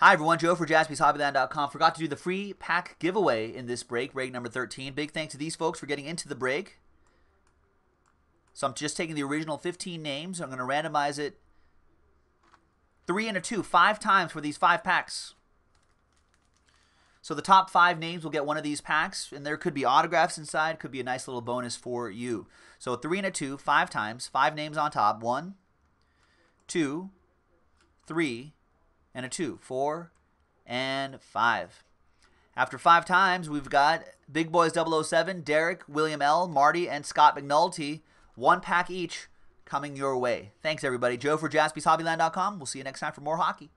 Hi, everyone. Joe for jaspyshobbyland.com. Forgot to do the free pack giveaway in this break, break number 13. Big thanks to these folks for getting into the break. So I'm just taking the original 15 names. I'm going to randomize it three and a two, five times for these five packs. So the top five names will get one of these packs, and there could be autographs inside. Could be a nice little bonus for you. So three and a two, five times, five names on top. One, two, three, and a 2. 4 and 5. After five times, we've got Big Boys 007, Derek, William L., Marty, and Scott McNulty. One pack each coming your way. Thanks, everybody. Joe for jaspyshobbyland.com. We'll see you next time for more hockey.